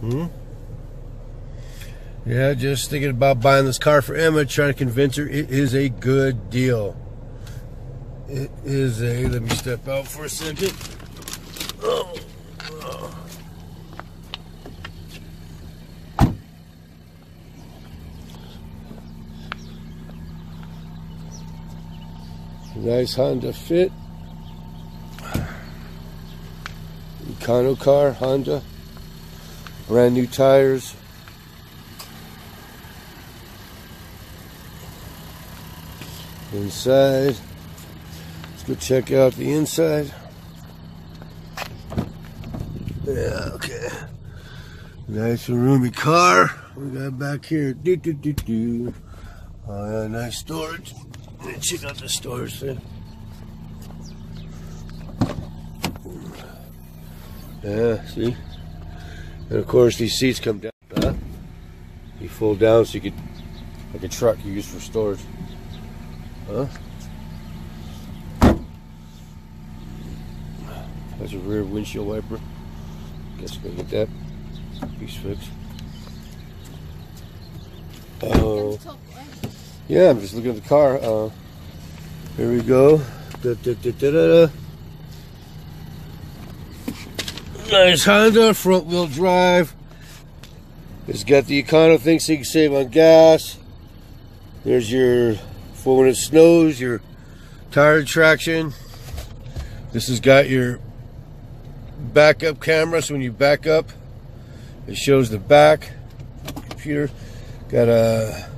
Hmm? Yeah, just thinking about buying this car for Emma, trying to convince her it is a good deal. It is a, let me step out for a second. Oh. Nice Honda Fit. Econo car, Honda. Brand new tires. Inside. Let's go check out the inside. Yeah, okay. Nice and roomy car. We got back here. Do, do, do, do. Oh, yeah, nice storage. Let me check out the storage thing. Yeah, see? And of course, these seats come down. Huh? You fold down so you could, like a truck you use for storage. Huh? That's a rear windshield wiper. Guess we're gonna get that piece fixed. Oh. Yeah, I'm just looking at the car. Uh, here we go. Da, da, da, nice Honda, front wheel drive. It's got the Econo thing so you can save on gas. There's your, for when it snows, your tire traction. This has got your backup camera, so when you back up, it shows the back. Computer got a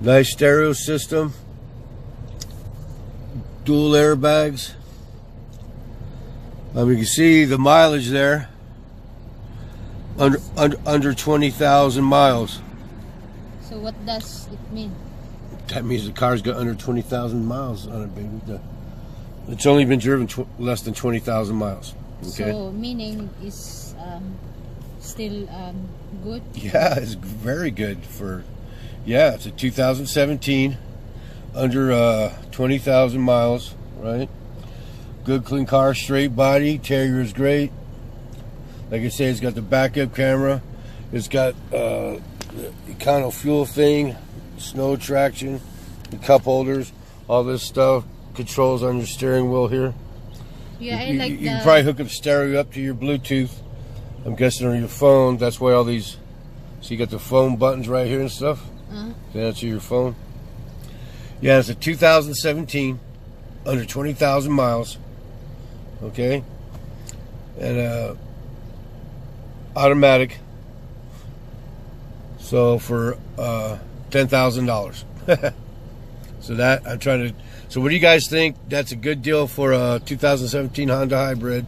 nice stereo system, dual airbags. Um, you can see the mileage there, under under, under twenty thousand miles. So what does it mean? That means the car's got under twenty thousand miles on it, baby. It's only been driven tw less than twenty thousand miles. Okay. So meaning is um, still um, good. Yeah, it's very good for. Yeah, it's a 2017, under uh, 20,000 miles, right? Good, clean car, straight body, Terrier is great. Like I say, it's got the backup camera. It's got uh, the Econo fuel thing, snow traction, the cup holders, all this stuff. Controls on your steering wheel here. Yeah, you, I like you, can probably hook up stereo up to your Bluetooth. I'm guessing on your phone. That's why all these. So you got the phone buttons right here and stuff. Uh, To answer your phone. Yeah, it's a 2017, under 20,000 miles. Okay, and uh, automatic. So for uh, ten thousand dollars. so that I'm trying to. So what do you guys think? That's a good deal for a 2017 Honda Hybrid.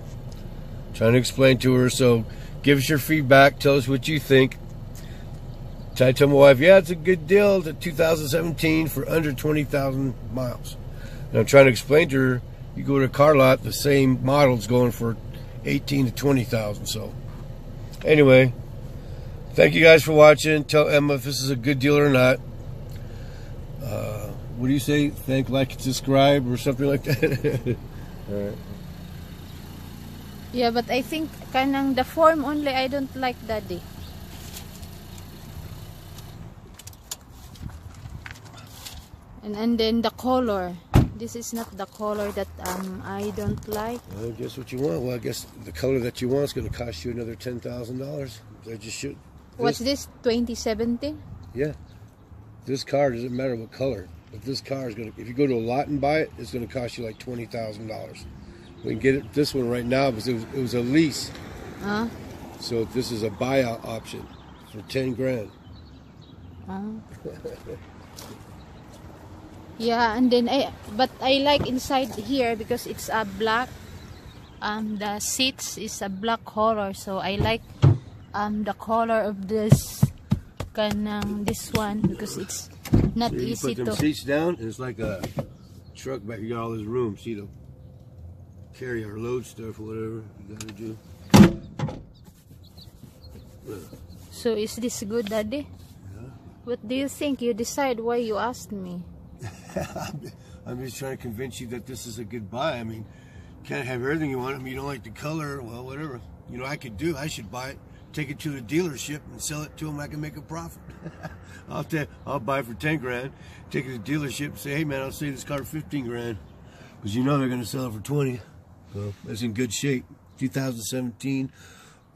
Trying to explain to her. So give us your feedback. Tell us what you think. I tell my wife, yeah, it's a good deal. A 2017 for under 20,000 miles. And I'm trying to explain to her, you go to a car lot, the same model's going for 18 to 20,000. So anyway, thank you guys for watching. Tell Emma if this is a good deal or not. Uh, what do you say? Thank, like, subscribe, or something like that. All right. yeah, but I think kanang the form only I don't like daddy. And and then the color. This is not the color that um I don't like. Well, guess what you want? Well, I guess the color that you want is going to cost you another ten thousand dollars. I just shoot. What's this? 2017? Yeah. This car doesn't matter what color. If this car is going to, if you go to a lot and buy it, it's going to cost you like twenty thousand dollars. We can get it this one right now because it was, it was a lease. Huh? So this is a buyout option for ten grand. Uh. yeah, and then I but I like inside here because it's a black um the seats is a black color so I like um the color of this kanang this one because it's not So you easy put them to seats down, and it's like a truck back. You got all this room. See to carry or load stuff or whatever you got to do. So is this good daddy? What do you think? You decide why you asked me. I'm just trying to convince you that this is a good buy. I mean, can't have everything you want. I mean, you don't like the color, well, whatever. You know, I could do. I should buy it. take it to the dealership and sell it to them. I can make a profit. I'll ta- I'll buy it for ten grand, take it to the dealership, and say, hey man, I'll save this car for fifteen grand, because you know they're going to sell it for twenty. So it's in good shape. 2017,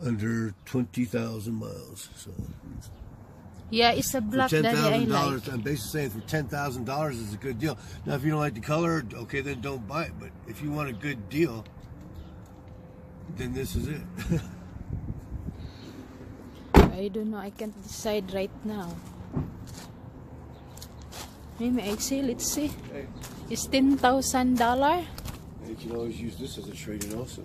under 20,000 miles. So Yeah, it's a for black ten daddy I thousand like. dollars, I'm basically saying for ten thousand dollars is a good deal. Now, if you don't like the color, okay, then don't buy it. But if you want a good deal, then this is it. I don't know. I can't decide right now. Maybe I see. Let's see. hey, It's ten thousand dollar. you can always use this as a trade-in also.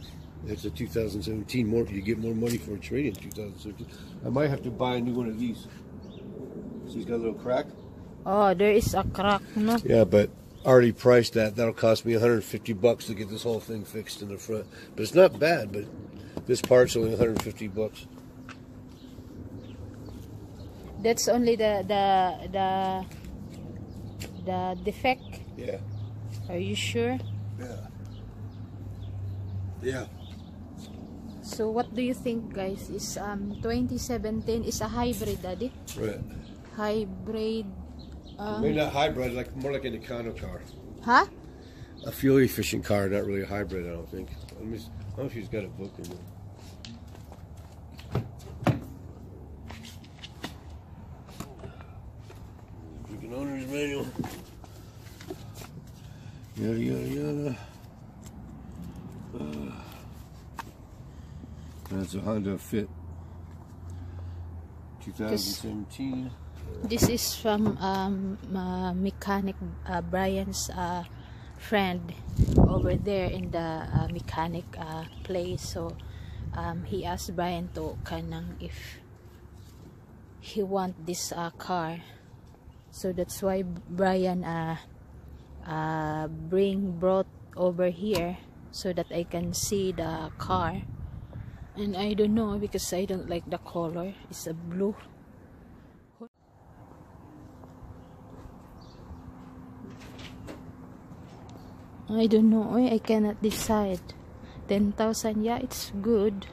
It's a 2017 more. You get more money for a trade-in 2017. I might have to buy a new one of these. See, it's got a little crack. Oh, there is a crack. No. Yeah, but already priced that. That'll cost me 150 bucks to get this whole thing fixed in the front. But it's not bad. But this part's only 150 bucks. That's only the the the the defect. Yeah. Are you sure? Yeah. Yeah. So what do you think, guys? Is um 2017 is a hybrid, daddy? Right. Hybrid. Maybe Um, not hybrid, like more like an econo car. huh? A fuel efficient car, not really a hybrid, I don't think. Let me, I don't know if she's got a book in there. Freaking owner's manual. Yada yada yada. Uh, that's a Honda Fit 2017. This is from um, uh, mechanic uh, Brian's uh, friend over there in the uh, mechanic uh, place. So um, he asked Brian to kanang if he want this uh, car. So that's why Brian uh, uh, bring brought over here so that I can see the car. And I don't know because I don't like the color. It's a blue. I don't know. I cannot decide. 10,000, yeah, it's good.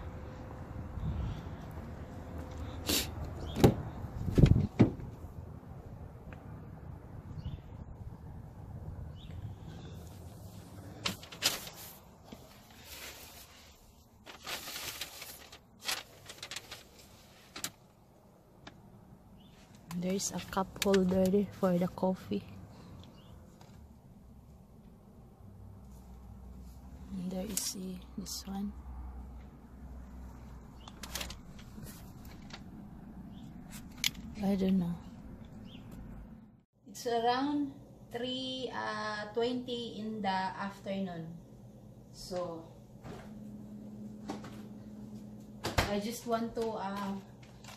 There's a cup holder there for the coffee. There is the, this one. I don't know. It's around 3 uh, 20 in the afternoon. So I just want to uh,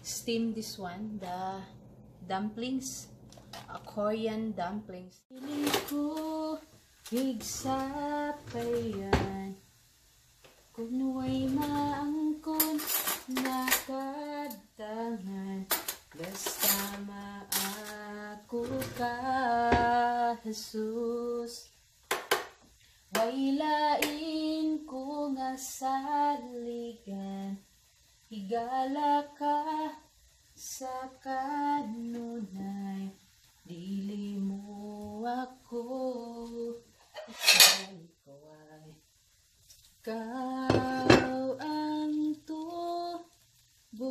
steam this one, the dumplings, uh, Korean dumplings. Higsa pa yan Kung naway maangkon nakadangan Basta maako ka Jesus. Way lain ko nga saligan Higala ka sa kanunay Dili mo ako Kau ang tuburan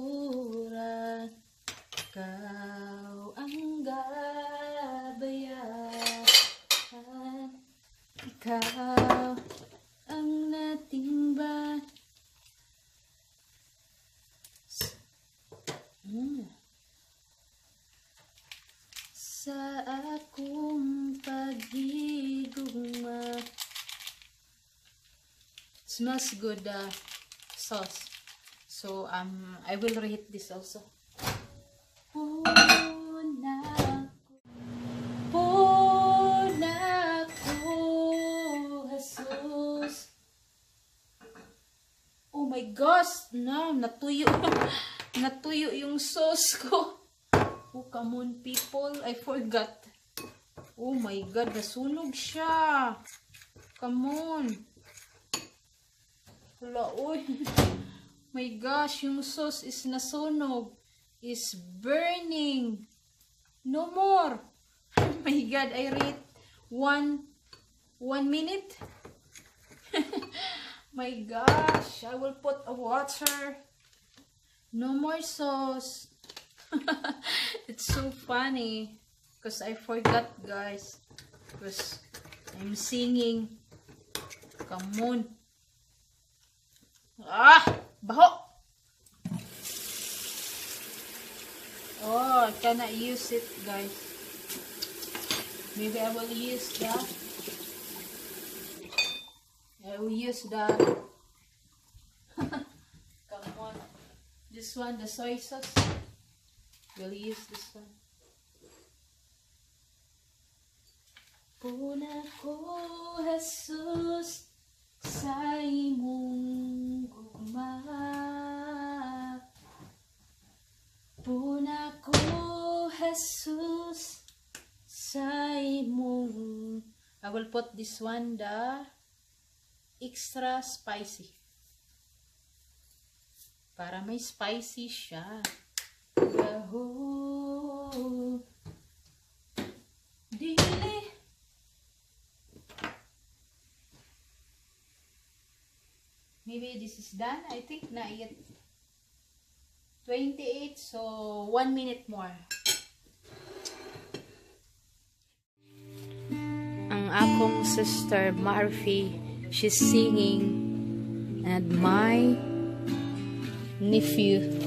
Kau ang gabayan Ikaw ang natimba. Sa akong pag-igong Smells good uh, sauce So um I will rate this also Oh my gosh, no, natuyo. natuyo yung sauce ko. Oh, come on people, I forgot. Oh my god, nasunog siya. Come on. Wala, oy. My gosh, yung sauce is nasunog. Is burning. No more. my God, I rate one, one minute. my gosh, I will put a water. No more sauce. it's so funny. Because I forgot, guys. Because I'm singing. Come on. Ah! Baho! Oh, I cannot use it, guys. Maybe I will use that. I will use that. Come on. This one, the soy sauce. We'll use this one. Puna ko, Jesus, sa imong gugma. Puna ko, Jesus, sa imong... I will put this one, the extra spicy. Para may spicy siya. Yahoo! Dili! Maybe this is done. I think not yet. 28, so 1 minute more. Ang akong sister Marfi, she's singing and my nephew